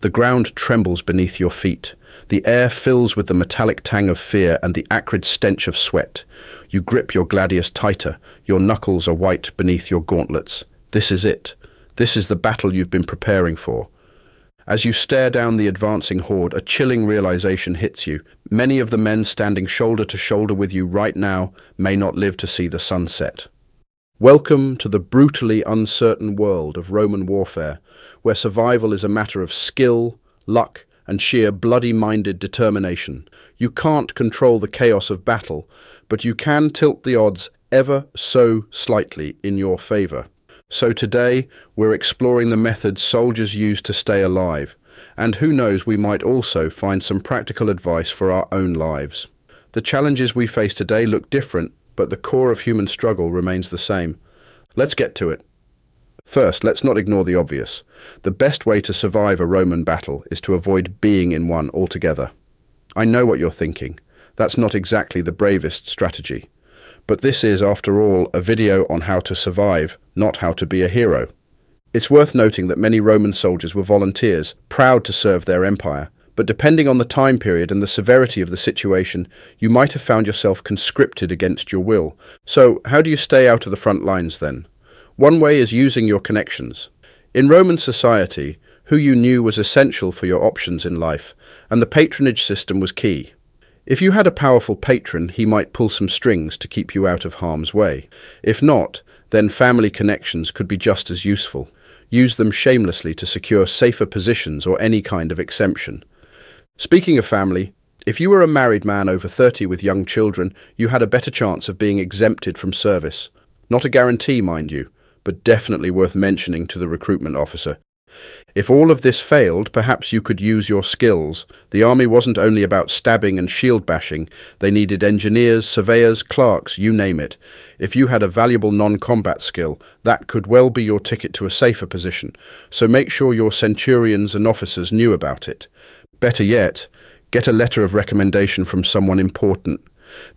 The ground trembles beneath your feet. The air fills with the metallic tang of fear and the acrid stench of sweat. You grip your gladius tighter. Your knuckles are white beneath your gauntlets. This is it. This is the battle you've been preparing for. As you stare down the advancing horde, a chilling realization hits you. Many of the men standing shoulder to shoulder with you right now may not live to see the sunset. Welcome to the brutally uncertain world of Roman warfare, where survival is a matter of skill, luck, and sheer bloody-minded determination. You can't control the chaos of battle, but you can tilt the odds ever so slightly in your favour. So today, we're exploring the methods soldiers use to stay alive, and who knows, we might also find some practical advice for our own lives. The challenges we face today look different, but the core of human struggle remains the same. Let's get to it. First, let's not ignore the obvious. The best way to survive a Roman battle is to avoid being in one altogether. I know what you're thinking. That's not exactly the bravest strategy. But this is, after all, a video on how to survive, not how to be a hero. It's worth noting that many Roman soldiers were volunteers, proud to serve their empire. But depending on the time period and the severity of the situation, you might have found yourself conscripted against your will. So, how do you stay out of the front lines then? One way is using your connections. In Roman society, who you knew was essential for your options in life, and the patronage system was key. If you had a powerful patron, he might pull some strings to keep you out of harm's way. If not, then family connections could be just as useful. Use them shamelessly to secure safer positions or any kind of exemption. Speaking of family, if you were a married man over 30 with young children, you had a better chance of being exempted from service. Not a guarantee, mind you, but definitely worth mentioning to the recruitment officer. If all of this failed, perhaps you could use your skills. The army wasn't only about stabbing and shield bashing, they needed engineers, surveyors, clerks, you name it. If you had a valuable non-combat skill, that could well be your ticket to a safer position, so make sure your centurions and officers knew about it. Better yet, get a letter of recommendation from someone important.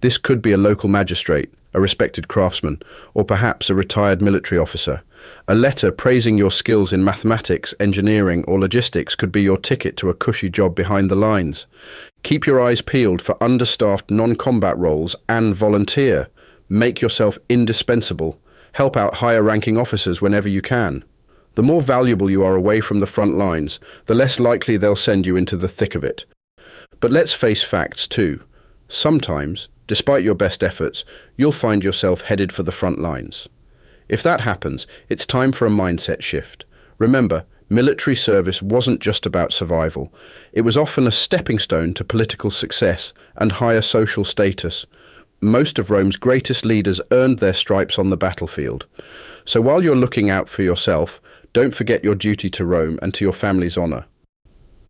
This could be a local magistrate, a respected craftsman, or perhaps a retired military officer. A letter praising your skills in mathematics, engineering, or logistics could be your ticket to a cushy job behind the lines. Keep your eyes peeled for understaffed non-combat roles and volunteer. Make yourself indispensable. Help out higher ranking officers whenever you can. The more valuable you are away from the front lines, the less likely they'll send you into the thick of it. But let's face facts too. Sometimes, despite your best efforts, you'll find yourself headed for the front lines. If that happens, it's time for a mindset shift. Remember, military service wasn't just about survival. It was often a stepping stone to political success and higher social status. Most of Rome's greatest leaders earned their stripes on the battlefield. So while you're looking out for yourself, don't forget your duty to Rome and to your family's honour.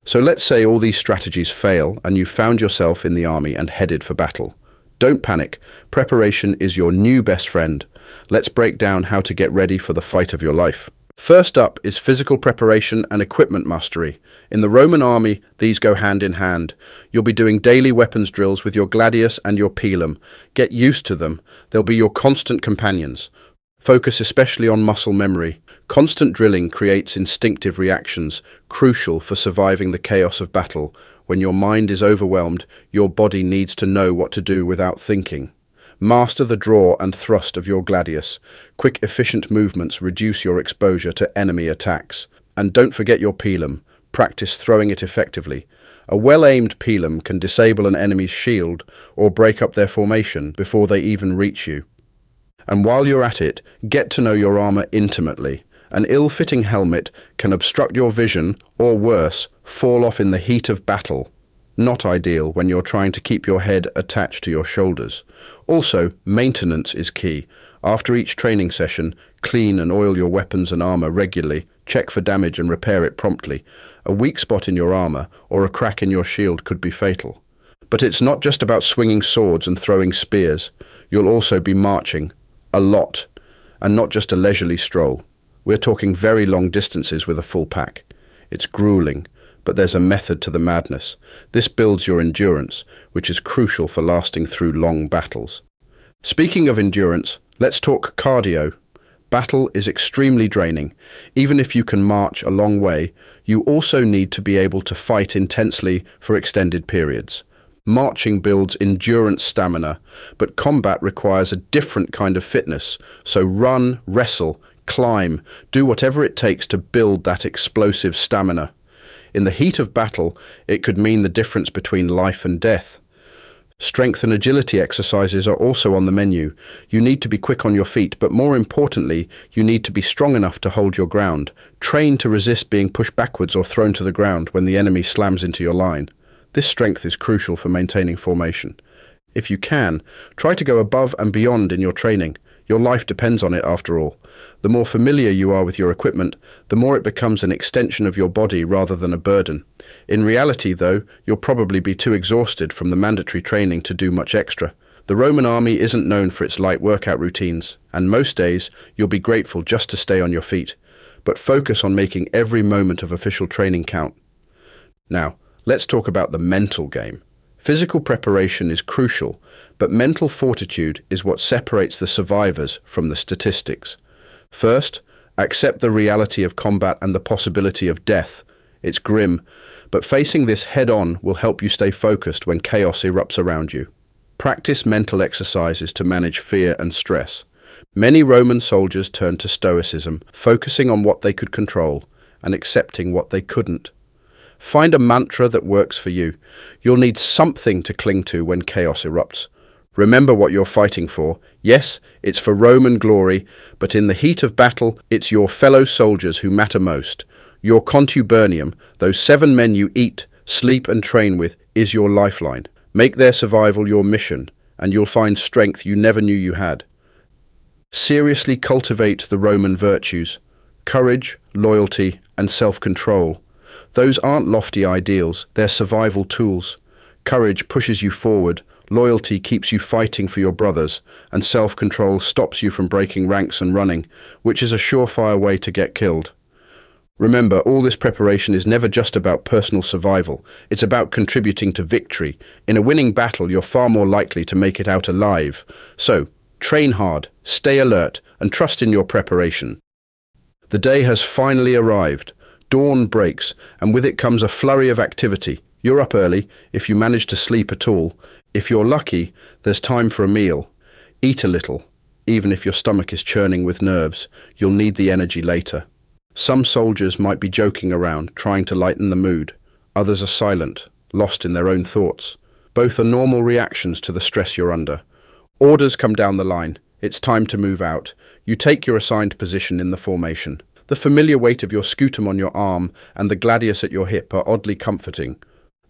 So let's say all these strategies fail and you've found yourself in the army and headed for battle. Don't panic. Preparation is your new best friend. Let's break down how to get ready for the fight of your life. First up is physical preparation and equipment mastery. In the Roman army, these go hand in hand. You'll be doing daily weapons drills with your gladius and your pilum. Get used to them. They'll be your constant companions. Focus especially on muscle memory. Constant drilling creates instinctive reactions, crucial for surviving the chaos of battle. When your mind is overwhelmed, your body needs to know what to do without thinking. Master the draw and thrust of your gladius. Quick, efficient movements reduce your exposure to enemy attacks. And don't forget your pilum. Practice throwing it effectively. A well-aimed pilum can disable an enemy's shield or break up their formation before they even reach you. And while you're at it, get to know your armour intimately. An ill-fitting helmet can obstruct your vision, or worse, fall off in the heat of battle not ideal when you're trying to keep your head attached to your shoulders. Also, maintenance is key. After each training session, clean and oil your weapons and armour regularly, check for damage and repair it promptly. A weak spot in your armour or a crack in your shield could be fatal. But it's not just about swinging swords and throwing spears. You'll also be marching, a lot, and not just a leisurely stroll. We're talking very long distances with a full pack. It's grueling, but there's a method to the madness. This builds your endurance, which is crucial for lasting through long battles. Speaking of endurance, let's talk cardio. Battle is extremely draining. Even if you can march a long way, you also need to be able to fight intensely for extended periods. Marching builds endurance stamina, but combat requires a different kind of fitness. So run, wrestle, climb, do whatever it takes to build that explosive stamina. In the heat of battle, it could mean the difference between life and death. Strength and agility exercises are also on the menu. You need to be quick on your feet, but more importantly, you need to be strong enough to hold your ground. Train to resist being pushed backwards or thrown to the ground when the enemy slams into your line. This strength is crucial for maintaining formation. If you can, try to go above and beyond in your training. Your life depends on it after all. The more familiar you are with your equipment, the more it becomes an extension of your body rather than a burden. In reality, though, you'll probably be too exhausted from the mandatory training to do much extra. The Roman army isn't known for its light workout routines, and most days you'll be grateful just to stay on your feet. But focus on making every moment of official training count. Now, let's talk about the mental game. Physical preparation is crucial, but mental fortitude is what separates the survivors from the statistics. First, accept the reality of combat and the possibility of death. It's grim, but facing this head-on will help you stay focused when chaos erupts around you. Practice mental exercises to manage fear and stress. Many Roman soldiers turned to stoicism, focusing on what they could control and accepting what they couldn't. Find a mantra that works for you. You'll need something to cling to when chaos erupts. Remember what you're fighting for. Yes, it's for Roman glory, but in the heat of battle, it's your fellow soldiers who matter most. Your contubernium, those seven men you eat, sleep and train with, is your lifeline. Make their survival your mission, and you'll find strength you never knew you had. Seriously cultivate the Roman virtues, courage, loyalty, and self-control. Those aren't lofty ideals, they're survival tools. Courage pushes you forward, loyalty keeps you fighting for your brothers, and self-control stops you from breaking ranks and running, which is a surefire way to get killed. Remember, all this preparation is never just about personal survival. It's about contributing to victory. In a winning battle, you're far more likely to make it out alive. So, train hard, stay alert, and trust in your preparation. The day has finally arrived. Dawn breaks, and with it comes a flurry of activity. You're up early, if you manage to sleep at all. If you're lucky, there's time for a meal. Eat a little, even if your stomach is churning with nerves. You'll need the energy later. Some soldiers might be joking around, trying to lighten the mood. Others are silent, lost in their own thoughts. Both are normal reactions to the stress you're under. Orders come down the line. It's time to move out. You take your assigned position in the formation. The familiar weight of your scutum on your arm and the gladius at your hip are oddly comforting.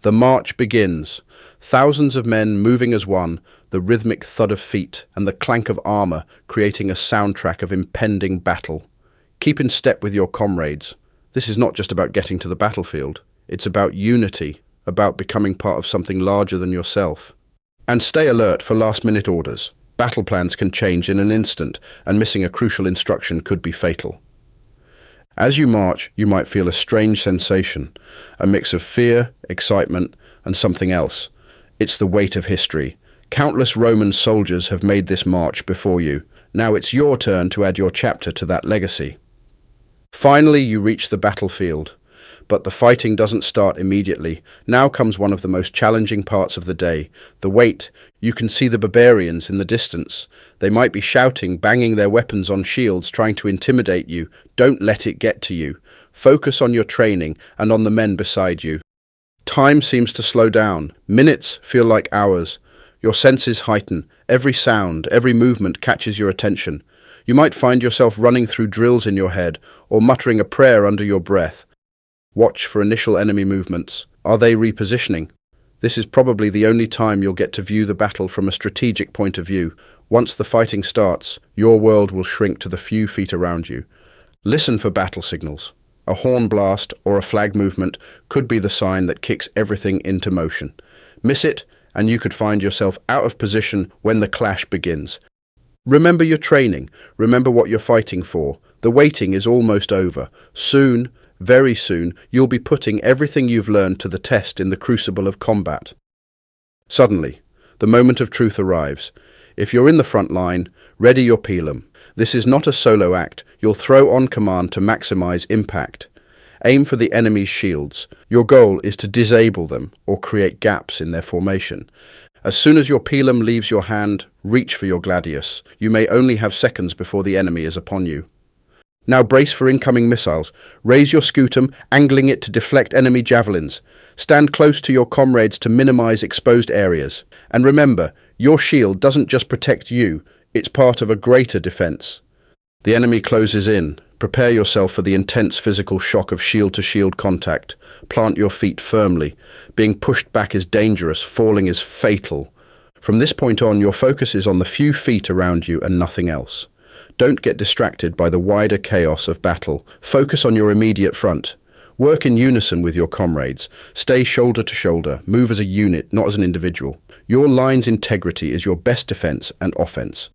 The march begins. Thousands of men moving as one, the rhythmic thud of feet and the clank of armour creating a soundtrack of impending battle. Keep in step with your comrades. This is not just about getting to the battlefield. It's about unity, about becoming part of something larger than yourself. And stay alert for last-minute orders. Battle plans can change in an instant, and missing a crucial instruction could be fatal. As you march, you might feel a strange sensation, a mix of fear, excitement, and something else. It's the weight of history. Countless Roman soldiers have made this march before you. Now it's your turn to add your chapter to that legacy. Finally, you reach the battlefield. But the fighting doesn't start immediately. Now comes one of the most challenging parts of the day. The wait. You can see the barbarians in the distance. They might be shouting, banging their weapons on shields, trying to intimidate you. Don't let it get to you. Focus on your training and on the men beside you. Time seems to slow down. Minutes feel like hours. Your senses heighten. Every sound, every movement catches your attention. You might find yourself running through drills in your head or muttering a prayer under your breath. Watch for initial enemy movements. Are they repositioning? This is probably the only time you'll get to view the battle from a strategic point of view. Once the fighting starts, your world will shrink to the few feet around you. Listen for battle signals. A horn blast or a flag movement could be the sign that kicks everything into motion. Miss it, and you could find yourself out of position when the clash begins. Remember your training. Remember what you're fighting for. The waiting is almost over. Soon, very soon, you'll be putting everything you've learned to the test in the crucible of combat. Suddenly, the moment of truth arrives. If you're in the front line, ready your pilum. This is not a solo act. You'll throw on command to maximize impact. Aim for the enemy's shields. Your goal is to disable them or create gaps in their formation. As soon as your pilum leaves your hand, reach for your gladius. You may only have seconds before the enemy is upon you. Now brace for incoming missiles. Raise your scutum, angling it to deflect enemy javelins. Stand close to your comrades to minimize exposed areas. And remember, your shield doesn't just protect you, it's part of a greater defense. The enemy closes in. Prepare yourself for the intense physical shock of shield-to-shield -shield contact. Plant your feet firmly. Being pushed back is dangerous, falling is fatal. From this point on, your focus is on the few feet around you and nothing else. Don't get distracted by the wider chaos of battle. Focus on your immediate front. Work in unison with your comrades. Stay shoulder to shoulder. Move as a unit, not as an individual. Your line's integrity is your best defense and offense.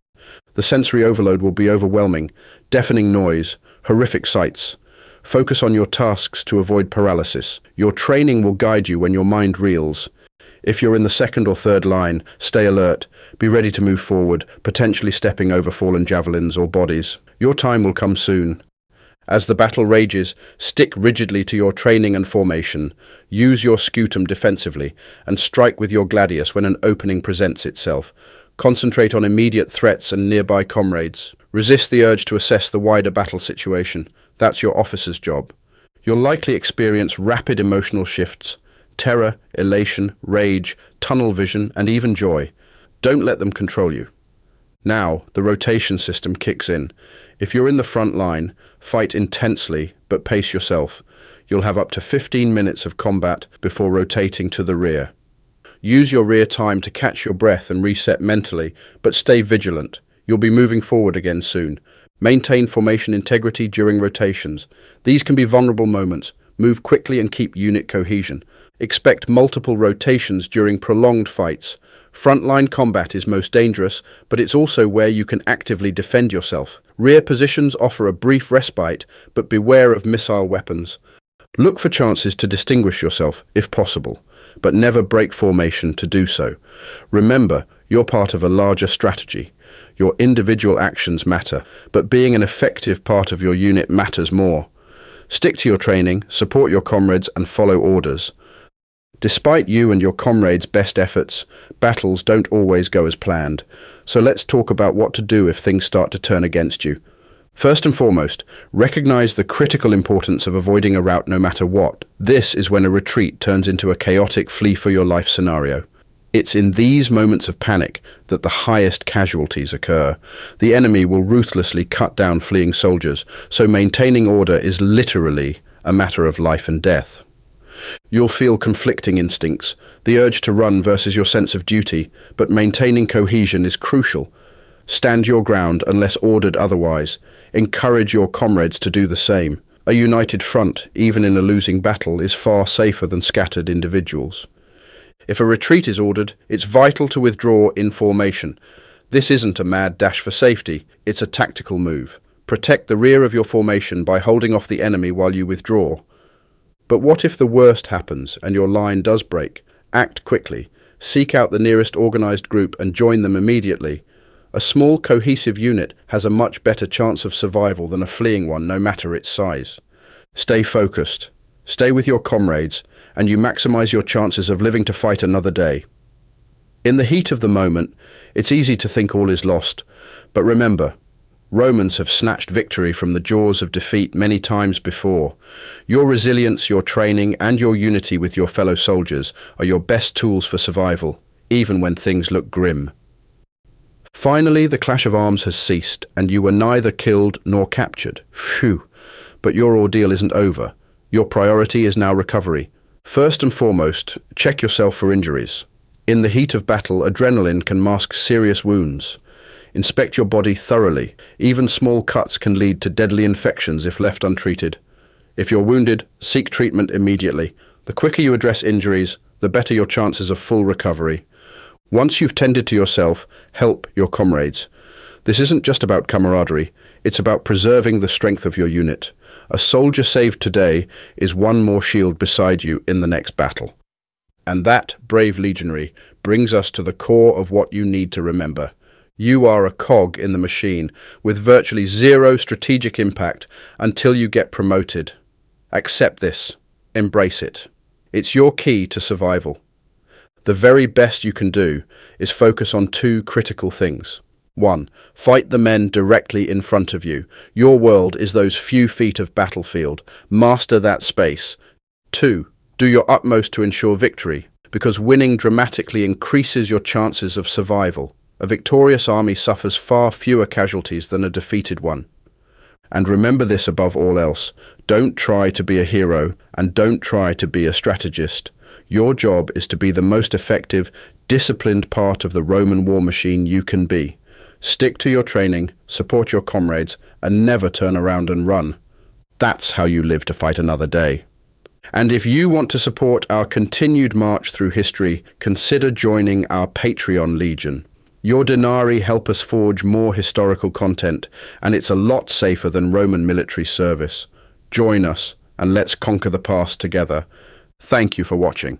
The sensory overload will be overwhelming. Deafening noise, horrific sights. Focus on your tasks to avoid paralysis. Your training will guide you when your mind reels. If you're in the second or third line, stay alert. Be ready to move forward, potentially stepping over fallen javelins or bodies. Your time will come soon. As the battle rages, stick rigidly to your training and formation. Use your scutum defensively, and strike with your gladius when an opening presents itself. Concentrate on immediate threats and nearby comrades. Resist the urge to assess the wider battle situation. That's your officer's job. You'll likely experience rapid emotional shifts, terror, elation, rage, tunnel vision, and even joy. Don't let them control you. Now, the rotation system kicks in. If you're in the front line, fight intensely, but pace yourself. You'll have up to 15 minutes of combat before rotating to the rear. Use your rear time to catch your breath and reset mentally, but stay vigilant. You'll be moving forward again soon. Maintain formation integrity during rotations. These can be vulnerable moments. Move quickly and keep unit cohesion. Expect multiple rotations during prolonged fights. Frontline combat is most dangerous, but it's also where you can actively defend yourself. Rear positions offer a brief respite, but beware of missile weapons. Look for chances to distinguish yourself, if possible, but never break formation to do so. Remember, you're part of a larger strategy. Your individual actions matter, but being an effective part of your unit matters more. Stick to your training, support your comrades, and follow orders. Despite you and your comrades' best efforts, battles don't always go as planned. So let's talk about what to do if things start to turn against you. First and foremost, recognize the critical importance of avoiding a rout no matter what. This is when a retreat turns into a chaotic flee-for-your-life scenario. It's in these moments of panic that the highest casualties occur. The enemy will ruthlessly cut down fleeing soldiers, so maintaining order is literally a matter of life and death. You'll feel conflicting instincts, the urge to run versus your sense of duty, but maintaining cohesion is crucial. Stand your ground unless ordered otherwise. Encourage your comrades to do the same. A united front, even in a losing battle, is far safer than scattered individuals. If a retreat is ordered, it's vital to withdraw in formation. This isn't a mad dash for safety, it's a tactical move. Protect the rear of your formation by holding off the enemy while you withdraw. But what if the worst happens and your line does break? Act quickly. Seek out the nearest organised group and join them immediately. A small cohesive unit has a much better chance of survival than a fleeing one no matter its size. Stay focused. Stay with your comrades and you maximise your chances of living to fight another day. In the heat of the moment, it's easy to think all is lost, but remember, Romans have snatched victory from the jaws of defeat many times before. Your resilience, your training, and your unity with your fellow soldiers are your best tools for survival, even when things look grim. Finally, the clash of arms has ceased, and you were neither killed nor captured. Phew! But your ordeal isn't over. Your priority is now recovery. First and foremost, check yourself for injuries. In the heat of battle, adrenaline can mask serious wounds. Inspect your body thoroughly. Even small cuts can lead to deadly infections if left untreated. If you're wounded, seek treatment immediately. The quicker you address injuries, the better your chances of full recovery. Once you've tended to yourself, help your comrades. This isn't just about camaraderie, it's about preserving the strength of your unit. A soldier saved today is one more shield beside you in the next battle. And that, brave legionary, brings us to the core of what you need to remember. You are a cog in the machine with virtually zero strategic impact until you get promoted. Accept this. Embrace it. It's your key to survival. The very best you can do is focus on two critical things. 1. Fight the men directly in front of you. Your world is those few feet of battlefield. Master that space. 2. Do your utmost to ensure victory, because winning dramatically increases your chances of survival. A victorious army suffers far fewer casualties than a defeated one. And remember this above all else. Don't try to be a hero, and don't try to be a strategist. Your job is to be the most effective, disciplined part of the Roman war machine you can be. Stick to your training, support your comrades, and never turn around and run. That's how you live to fight another day. And if you want to support our continued march through history, consider joining our Patreon Legion. Your denarii help us forge more historical content, and it's a lot safer than Roman military service. Join us, and let's conquer the past together. Thank you for watching.